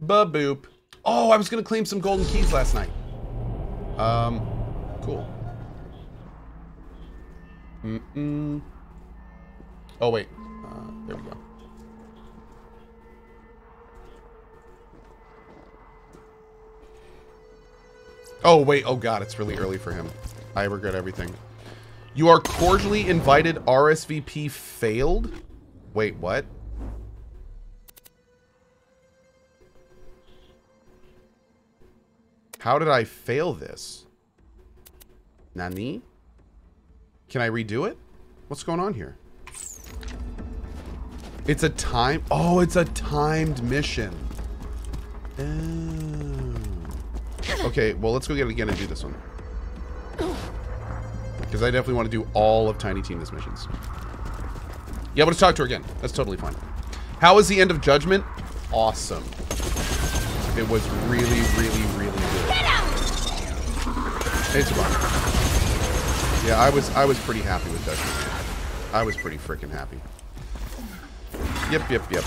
Ba-boop. Oh, I was to claim some golden keys last night. Um, cool. Mm-mm. Oh, wait. Uh, there we go. Oh, wait. Oh, God. It's really early for him. I regret everything. You are cordially invited. RSVP failed? Wait, what? How did I fail this? Nani? Can I redo it? What's going on here? It's a time... Oh, it's a timed mission. Oh. Okay, well, let's go get it again and do this one. Because I definitely want to do all of Tiny Tina's missions. Yeah, but let's talk to her again. That's totally fine. How was the end of Judgment? Awesome. It was really, really, really Hey, Saban. Yeah, I was I was pretty happy with that. I was pretty freaking happy. Yep, yep, yep.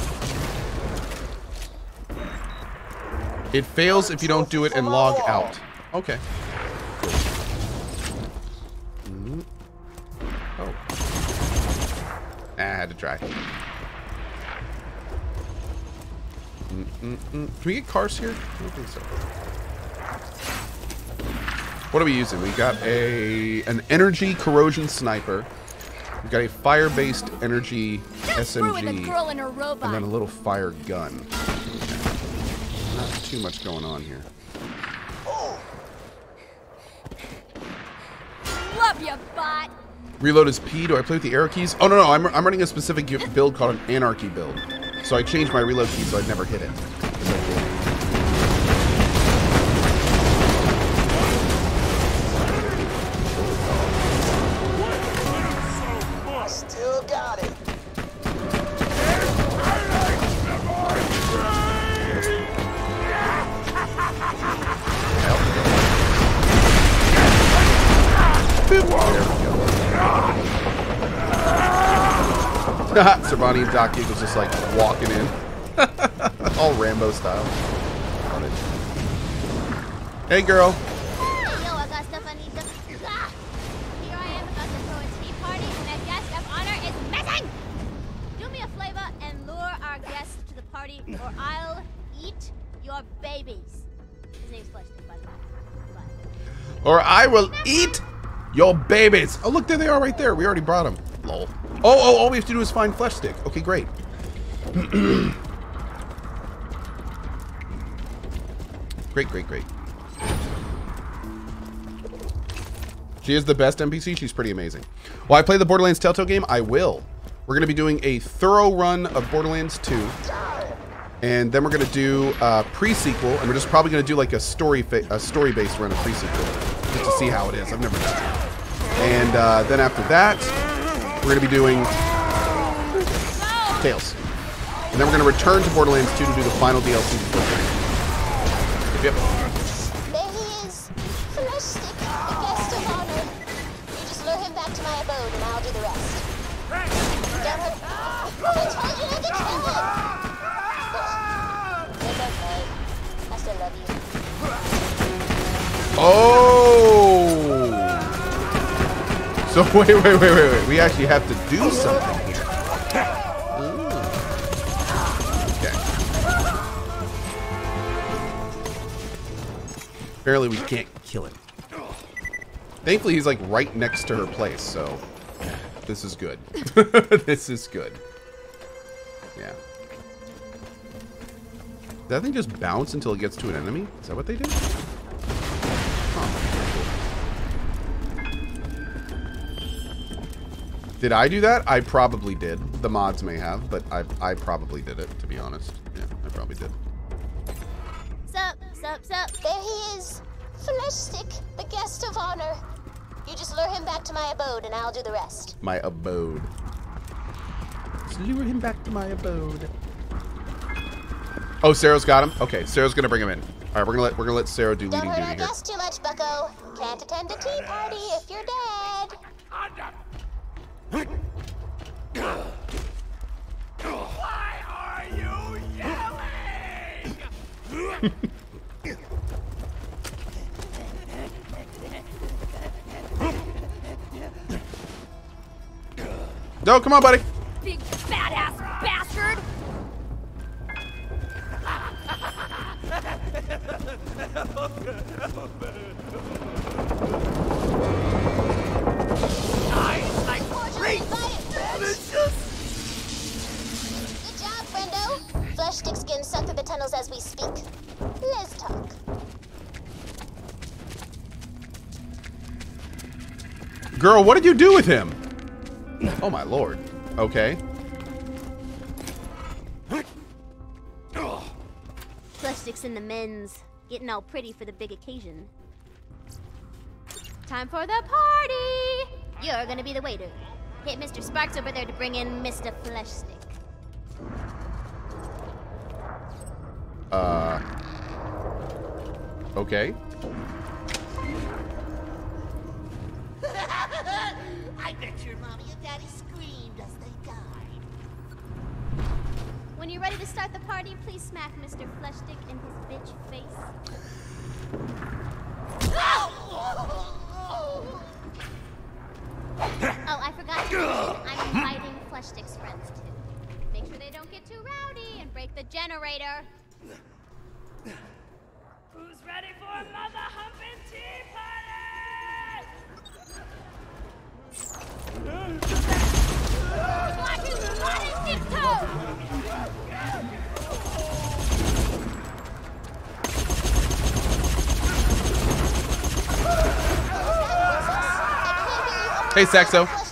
It fails if you don't do it and log out. Okay. Mm. Oh. Ah, I had to try. -mm -mm. Can we get cars here? I don't think so. What are we using? We got a an energy corrosion sniper. We got a fire-based energy SMG, and then a little fire gun. Not too much going on here. Love you, bot. Reload is P. Do I play with the arrow keys? Oh, no, no. I'm, I'm running a specific build called an Anarchy build. So I changed my reload key so I'd never hit it. Servani and Doc Eagles just like walking in. All Rambo style. Hey, girl. Yo, Augusta Bonita. Here I am about to throw a tea party, and a guest of honor is missing! Do me a favor and lure our guest to the party, or I'll eat your babies. His name's Fleshstick, by the way. Or I will eat your babies. Oh, look, there they are right there. We already brought them. Lol. Oh, oh, all we have to do is find flesh stick. Okay, great. great, great, great. She is the best NPC. She's pretty amazing. Well, I play the Borderlands Telltale game. I will. We're going to be doing a thorough run of Borderlands 2. And then we're going to do a pre-sequel. And we're just probably going to do like a story a story-based run of pre-sequel. Just to see how it is. I've never done it. And uh, then after that, we're going to be doing Tails. And then we're going to return to Borderlands 2 to do the final DLC. Yep. There he is. Fleshstick, the guest of honor. You just lure him back to my abode and I'll do the rest. Don't hurt. I told you not to kill him! It's okay. I still love you. Oh! So wait, wait, wait, wait, wait. We actually have to do something here. Okay. Apparently we can't kill him. Thankfully he's like right next to her place, so this is good. this is good. Yeah. Does that thing just bounce until it gets to an enemy? Is that what they do? Did I do that? I probably did. The mods may have, but I I probably did it, to be honest. Yeah, I probably did. Sup, sup, sup. There he is. Fleshstick, the guest of honor. You just lure him back to my abode and I'll do the rest. My abode. Let's lure him back to my abode. Oh, Sarah's got him? Okay, Sarah's gonna bring him in. Alright, we're gonna let we're gonna let Sarah do Don't leading hurt our guest too much, bucko. Can't attend a tea party if you're dead. No, come on, buddy. Big badass bastard! Fortunately, Good job, friendo. Flesh stick skin sucked through the tunnels as we speak. Let's talk. Girl, what did you do with him? Oh my lord. Okay. Flesh sticks in the men's, getting all pretty for the big occasion. Time for the party! You're gonna be the waiter. Hit Mr. Sparks over there to bring in Mr. Flesh Stick. Uh. Okay. I bet your mommy and daddy screamed as they died. When you're ready to start the party, please smack Mr. Flesh Stick in his bitch face. Oh, I forgot to mention, I'm inviting Flesh Stick's friends too. Make sure they don't get too rowdy and break the generator. Who's ready for another humping tea party? Watch his bloody tiptoe! Hey, Saxo.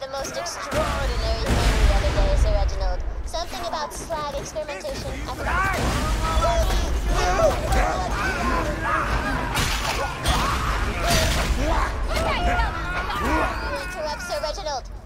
Read the most extraordinary thing the other day, Sir Reginald. Something about slag experimentation. I forgot. Sir Reginald.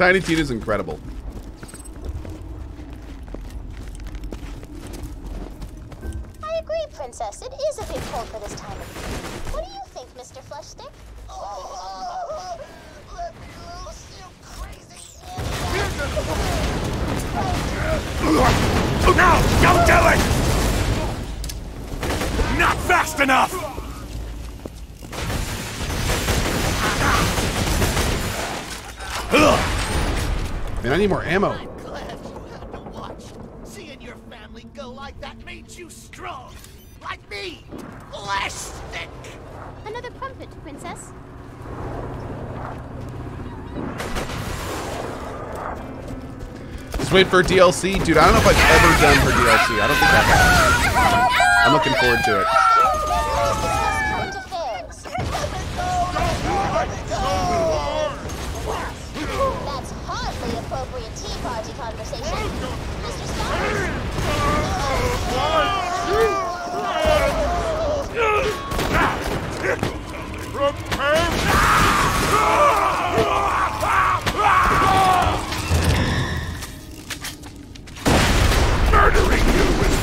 Tiny Tina's incredible. I agree, Princess. It is a bit cold for this time of year. What do you think, Mr. Fleshstick? Oh, let me loose, you crazy No! Don't do it! Not fast enough! Man, I need more ammo. I'm glad you had to watch. Seeing your family go like that made you strong. Like me. Flesh stick. Another crumpet, princess. Just wait for DLC. Dude, I don't know if I've ever done her DLC. I don't think I have. I'm looking forward to it. Murdering you is!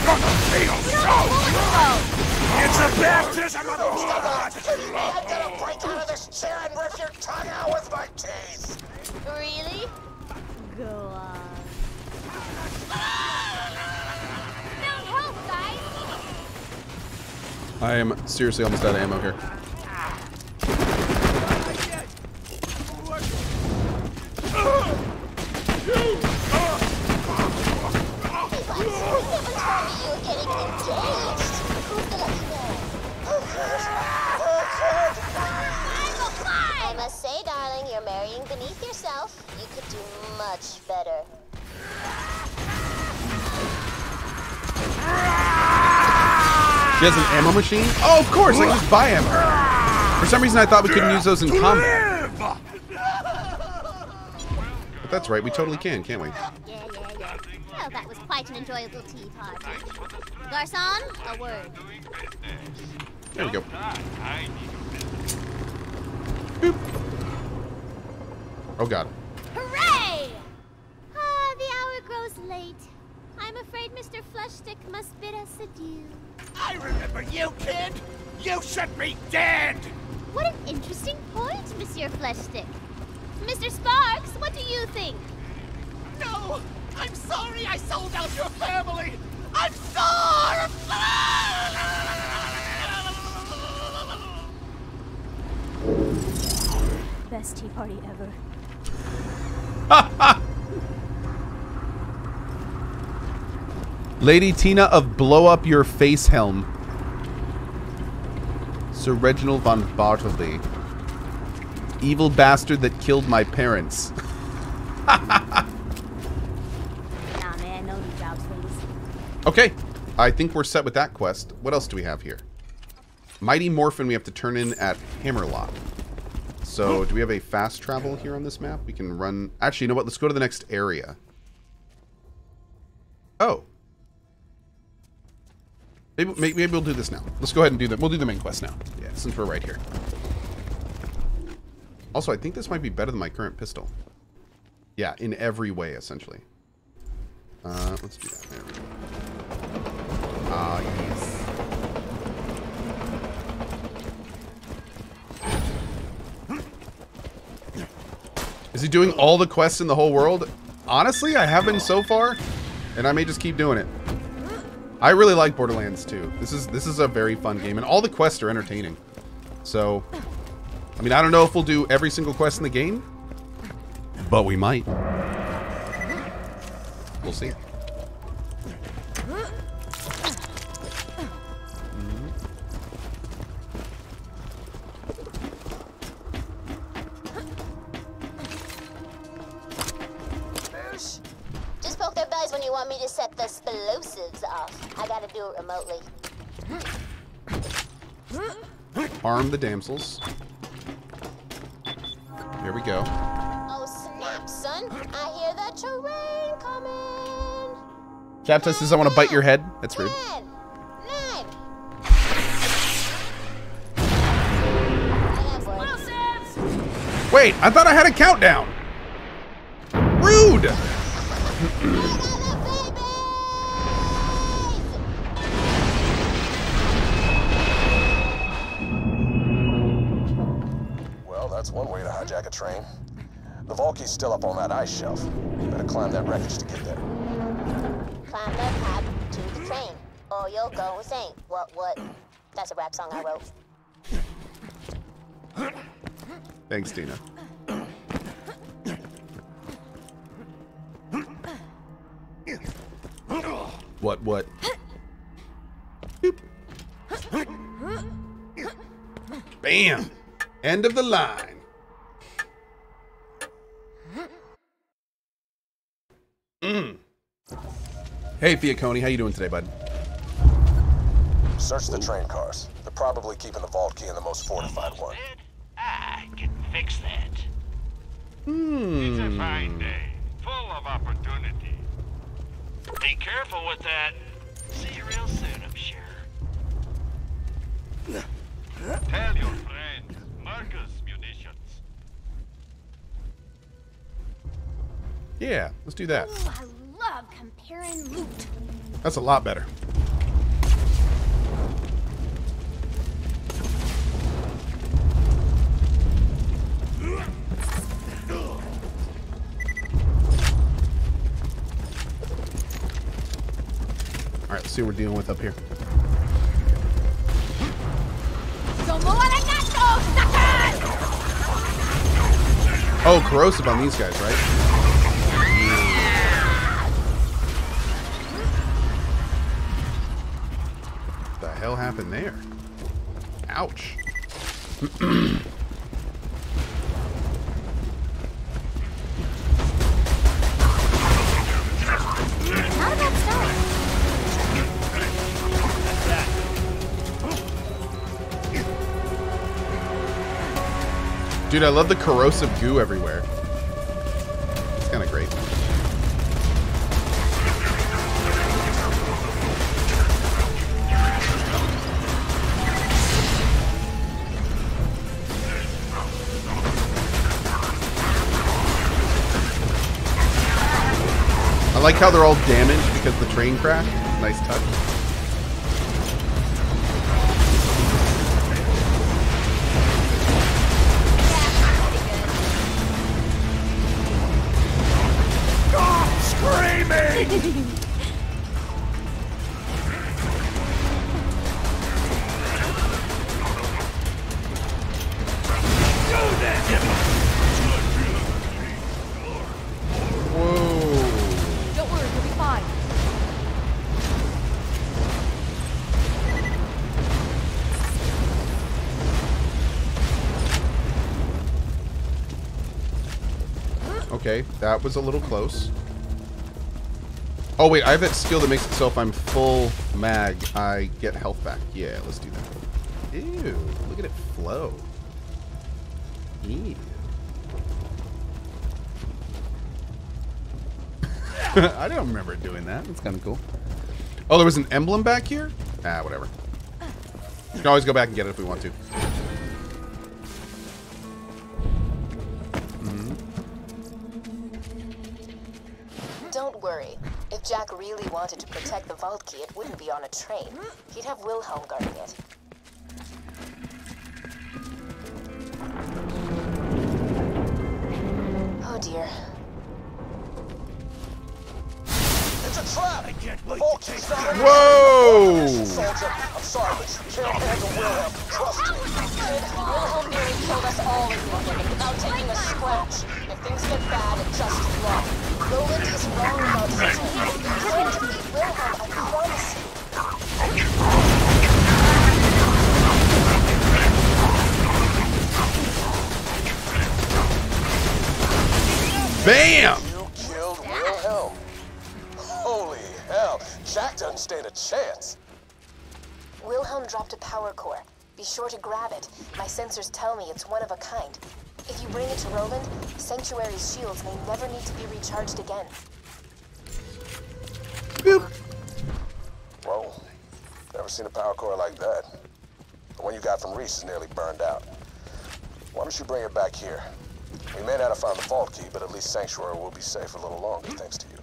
It's a baptism of blood! I'm gonna break out of this chair and rip your tongue out with my teeth. Really? I am seriously almost out of ammo here. You're marrying beneath yourself. You could do much better. She has an ammo machine? Oh, of course, I can just buy ammo. For some reason, I thought we couldn't use those in combat. But that's right, we totally can, can't we? Yeah, yeah, yeah. Well, that was quite an enjoyable tea party. Garcon, a word. There we go. Oh god. Hooray! Ah, the hour grows late. I'm afraid Mr. Fleshstick must bid us adieu. I remember you, kid. You should be dead. What an interesting point, Monsieur Fleshstick. Mr. Sparks, what do you think? No, I'm sorry I sold out your family. I'm sorry. Best tea party ever. Lady Tina of Blow Up Your Face Helm. Sir Reginald von Bartleby. Evil bastard that killed my parents. Nah, man, no new jobs, please. Okay, I think we're set with that quest. What else do we have here? Mighty Morphin we have to turn in at Hammerlock. So, do we have a fast travel here on this map? We can run... Actually, you know what? Let's go to the next area. Oh. Maybe, maybe we'll do this now. Let's go ahead and do that. We'll do the main quest now. Yeah, since we're right here. Also, I think this might be better than my current pistol. Yeah, in every way, essentially. Uh, let's do that. There we go. Ah, yes. Is he doing all the quests in the whole world? Honestly, I have been so far, and I may just keep doing it. I really like Borderlands 2. This is this is a very fun game, and all the quests are entertaining. So, I mean, I don't know if we'll do every single quest in the game, but we might. We'll see. Arm the damsels. Here we go. Oh snap, son! I hear that terrain coming. Captain says I want to bite your head. That's rude. Ten, nine. I have one. Wait, I thought I had a countdown. Rude. A train. The vault key's still up on that ice shelf. You better climb that wreckage to get there. Climb the pipe to the train, or you'll go insane. What? What? That's a rap song I wrote. Thanks, Dina. What? What? Boop. Bam! End of the line. Mm. Hey, Fiaconi, how you doing today, bud? Search the train cars. They're probably keeping the vault key in the most fortified one. I can fix that. It's a fine Hmm. day, full of opportunity. Be careful with that. See you real soon, I'm sure. Tell your friends, Marcus Yeah, let's do that. Ooh, I love comparing loot. That's a lot better. All right, let's see what we're dealing with up here. Oh, corrosive on these guys, right? Hell happened there? Ouch. Dude, I love the corrosive goo everywhere. Like how they're all damaged because the train crashed. Nice touch. Stop Screaming! that was a little close. Oh wait, I have that skill that makes it so if I'm full mag, I get health back. Yeah, let's do that. Ew, look at it flow. Ew. I don't remember doing that. That's kind of cool. Oh, there was an emblem back here? Ah, whatever. We can always go back and get it if we want to. Don't worry. If Jack really wanted to protect the vault key, it wouldn't be on a train. He'd have Wilhelm guarding it. Oh dear. It's a trap! I can't wait Vault to take not Whoa! I'm sorry, but you can't handle Wilhelm. Trust me. Kid, Wilhelm nearly killed us all in the beginning without taking a scratch. If things get bad, just run. Roland is wrong about his You're to beat Wilhelm, I promise you. Bam! You killed Wilhelm. Holy hell. Jack doesn't stand a chance. Wilhelm dropped a power core. Be sure to grab it. My sensors tell me it's one of a kind. If you bring it to Roland, Sanctuary's shields may never need to be recharged again. Boop. Whoa. Never seen a power core like that. The one you got from Reese is nearly burned out. Why don't you bring it back here? We may not have found the vault key, but at least Sanctuary will be safe a little longer thanks to you.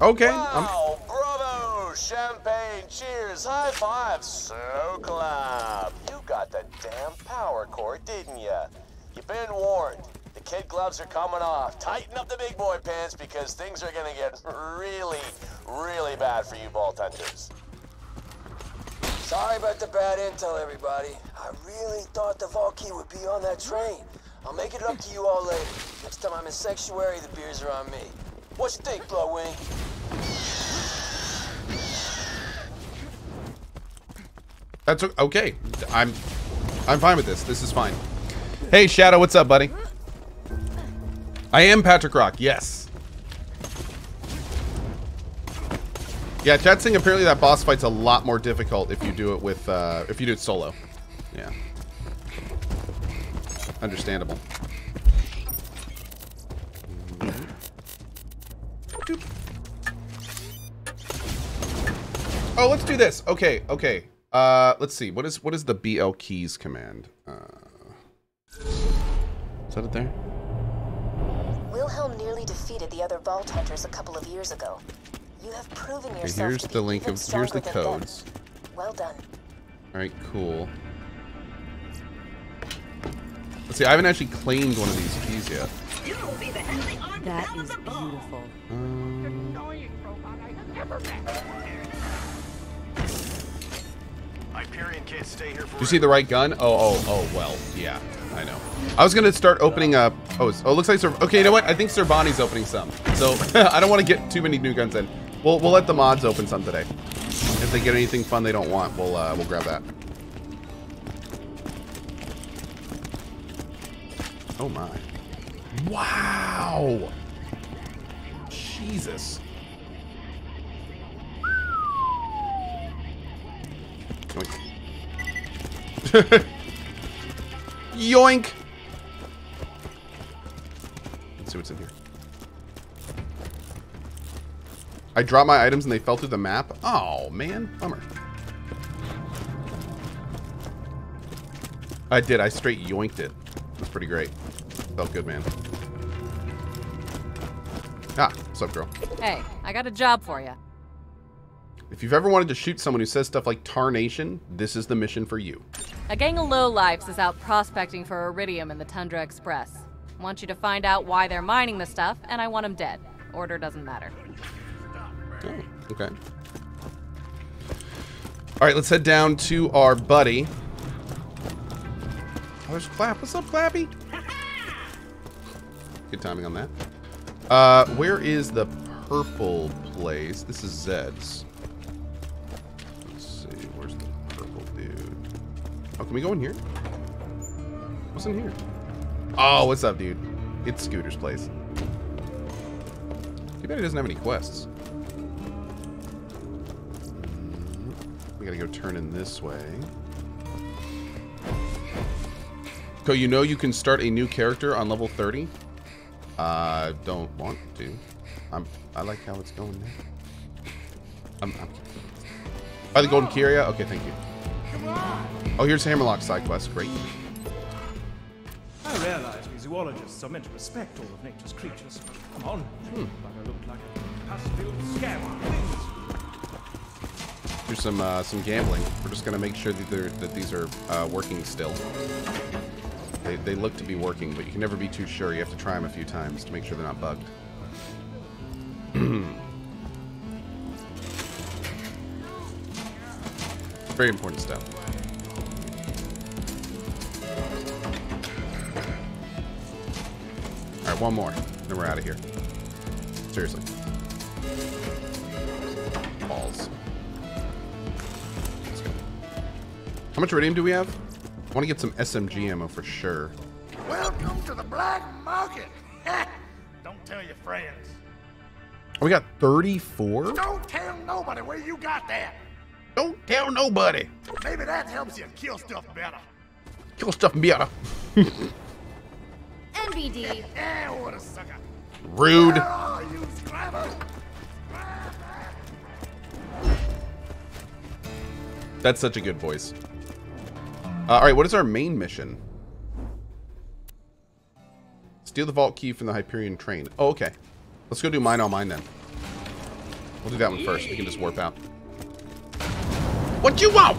Okay. I'm, Wow, bravo! Champagne, cheers, high five, so clap. You got the damn power core, didn't ya? You've been warned. The kid gloves are coming off. Tighten up the big boy pants because things are gonna get really, really bad for you Vault Hunters. Sorry about the bad intel, everybody. I really thought the vault key would be on that train. I'll make it up to you all later. Next time I'm in Sanctuary, the beers are on me. What you think, Bloodwing? That's okay. I'm I'm fine with this. This is fine. Hey, Shadow, what's up, buddy? I am Patrick Rock. Yes. Yeah, chat saying apparently that boss fight's a lot more difficult if you do it with uh, if you do it solo. Yeah. Understandable. Oh, let's do this. Okay, okay. Uh, let's see. What is what is the BL keys command? Uh, is that it there? Wilhelm nearly defeated the other Vault Hunters a couple of years ago. You have proven Okay, yourself here's to be the link even of here's the stronger them. codes. Well done. All right, cool. Let's see. I haven't actually claimed one of these keys yet. That is beautiful. Um, do you see the right gun? Oh, oh, oh. Well, yeah, I know. I was gonna start opening up. Oh, oh, it looks like Sir. Okay, you know what? I think Cervani's opening some. So I don't want to get too many new guns in. We'll we'll let the mods open some today. If they get anything fun they don't want, we'll uh, we'll grab that. Oh my! Wow! Jesus! Yoink! Let's see what's in here. I dropped my items and they fell through the map. Oh, man. Bummer. I did. I straight yoinked it. It was pretty great. Felt good, man. Ah, what's up, girl? Hey, I got a job for you. If you've ever wanted to shoot someone who says stuff like Tarnation, this is the mission for you. A gang of lowlifes is out prospecting for iridium in the Tundra Express. Want you to find out why they're mining the stuff, and I want them dead. Order doesn't matter. Oh, okay. All right, let's head down to our buddy. Oh, there's Clap. What's up, Clappy? Good timing on that. Uh, where is the purple place? This is Zed's. Can we go in here? What's in here? Oh, what's up, dude? It's Scooter's place. Too bad he doesn't have any quests. We gotta go turn in this way. So you know you can start a new character on level 30? Uh, don't want to. I'm, I like how it's going now. I'm, I'm By the Golden Kyria? Okay, thank you. Oh, here's Hammerlock side quest. Great. I realize we zoologists are meant to respect all of nature's creatures. Come on. But I look like a past-filled scab. Here's some uh, some gambling. We're just gonna make sure that they're that these are uh, working still. They, they look to be working, but you can never be too sure. You have to try them a few times to make sure they're not bugged. Very important stuff. Right, one more, then we're out of here. Seriously. Balls. Let's go. How much iridium do we have? I want to get some SMG ammo for sure. Welcome to the black market. Don't tell your friends. Oh, we got 34? Don't tell nobody where you got that. Don't tell nobody. Maybe that helps you kill stuff better. Kill stuff better. Rude. That's such a good voice. Uh, all right, what is our main mission? Steal the vault key from the Hyperion train. Oh, okay. Let's go do mine on mine then. We'll do that one first. We can just warp out. What you want?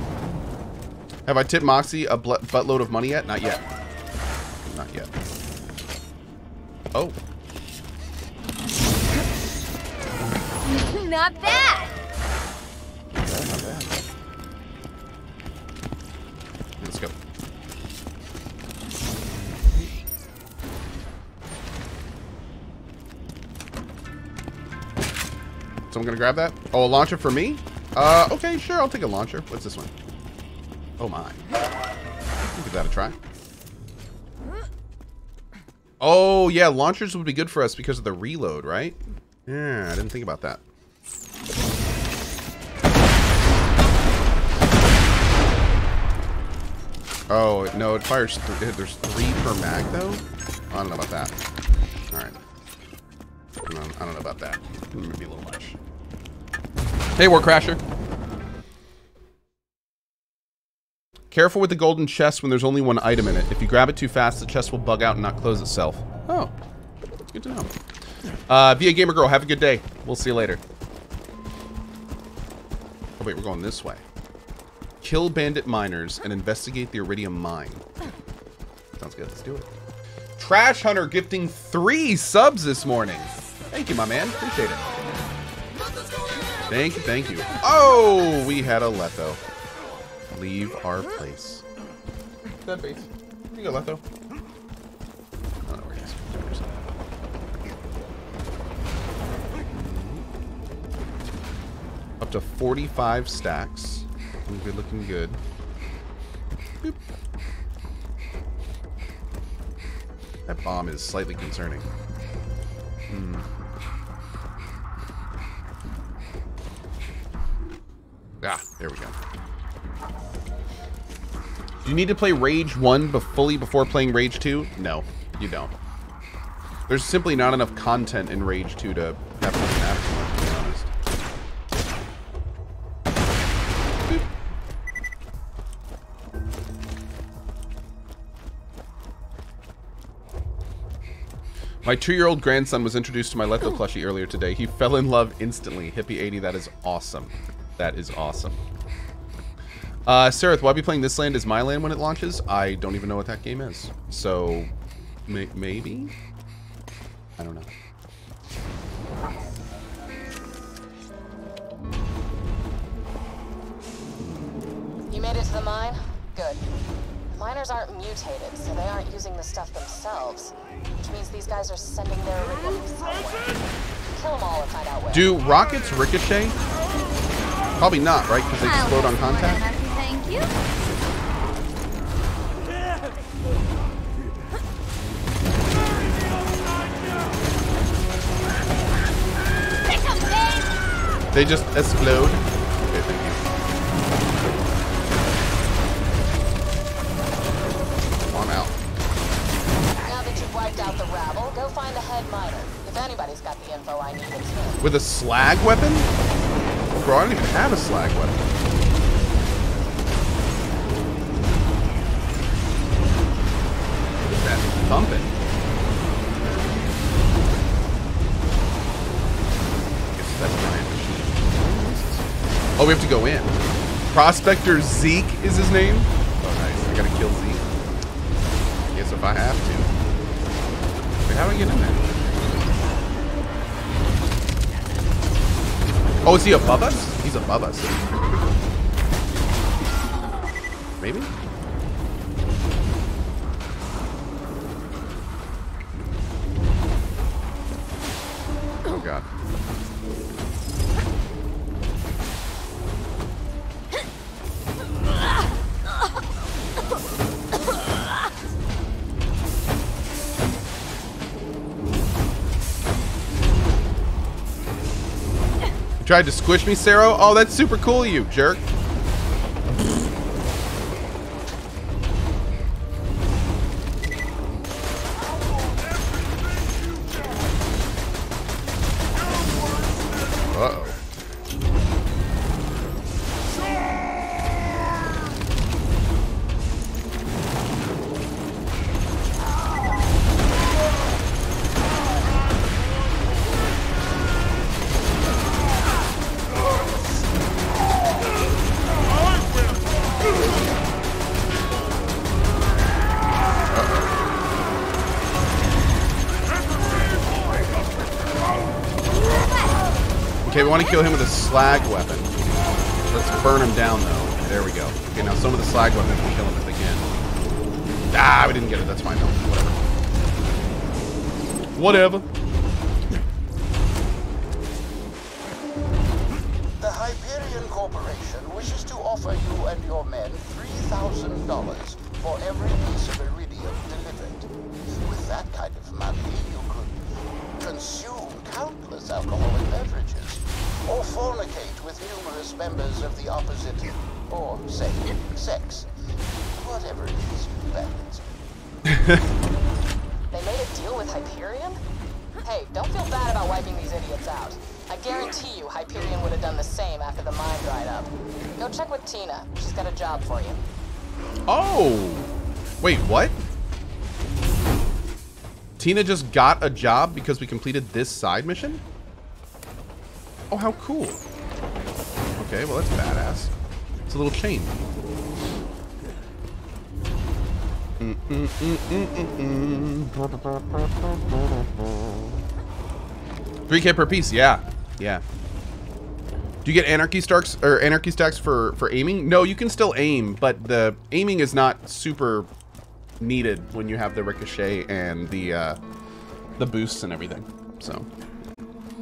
Have I tipped Moxxi a buttload of money yet? Not yet. Not yet. Oh. Not bad. Yeah, not bad. Let's go. Someone gonna grab that? Oh, a launcher for me? Uh, okay, sure, I'll take a launcher. What's this one? Oh my. Give that a try. Oh, yeah, launchers would be good for us because of the reload, right? Yeah, I didn't think about that. Oh, no, it fires th there's three per mag, though? I don't know about that. Alright. I I don't know about that. Maybe a little much. Hey, War Careful with the golden chest when there's only one item in it. If you grab it too fast, the chest will bug out and not close itself. Oh, good to know. Uh, Via Gamer Girl, have a good day. We'll see you later. Oh, wait, we're going this way. Kill bandit miners and investigate the iridium mine. Sounds good. Let's do it. Trash Hunter gifting three subs this morning. Thank you, my man. Appreciate it. Thank you, thank you. Oh, we had a Letho. Leave our place. Dead base. You go, Letho. I don't know where he is. There he is. Up to 45 stacks. Looking good, looking good. Boop. That bomb is slightly concerning. Hmm. Ah, there we go. Do you need to play Rage 1 be fully before playing Rage 2? No, you don't. There's simply not enough content in Rage 2 to have to matter too much, to be honest. My two-year-old grandson was introduced to my Letho plushie earlier today. He fell in love instantly. Hippie 80, that is awesome. That is awesome. Uh, Sareth, will I be playing This Land Is My Land when it launches? I don't even know what that game is. So, may maybe? I don't know. You made it to the mine? Good. Miners aren't mutated, so they aren't using the stuff themselves. Which means these guys are sending their somewhere. Kill them all and find out where. Do rockets ricochet? Probably not, right? Because they explode on contact? Thank you. Pick 'em, Dave. They just explode? Okay, thank you. I'm out. Now that you've wiped out the rabble, go find the head miner. If anybody's got the info I need, it's him. With a slag weapon? Bro, I don't even have a slag weapon. Thumping? Guess that's giant machine. Oh, we have to go in. Prospector Zeke is his name? Oh, nice. I gotta kill Zeke. I Guess if I have to. Wait, how do I get in there? Oh, is he above us? He's above us. Maybe? Tried to squish me, Saro? Oh, that's super cool you, jerk. Want to kill him with a slag weapon. Let's burn him down, though. There we go. Okay, now some of the slag weapons will kill him if they can. Ah, we didn't get it. That's fine, though. Whatever. Whatever. The Hyperion Corporation wishes to offer you and your men $3,000 for every piece of iridium delivered. With that kind of money, you could consume countless alcoholic beverages, or fornicate with numerous members of the opposite, or say, sex. Whatever it is, balance. They made a deal with Hyperion? Hey, don't feel bad about wiping these idiots out. I guarantee you Hyperion would have done the same after the mine dried up. Go check with Tina. She's got a job for you. Oh! Wait, what? Tina just got a job because we completed this side mission? Oh, how cool. Okay, well, that's badass. It's a little chain. Mm, mm, mm, mm, mm, mm. 3k per piece, yeah. Yeah. Do you get anarchy stacks or anarchy stacks for for aiming? No, you can still aim, but the aiming is not super needed when you have the ricochet and the uh, the boosts and everything. So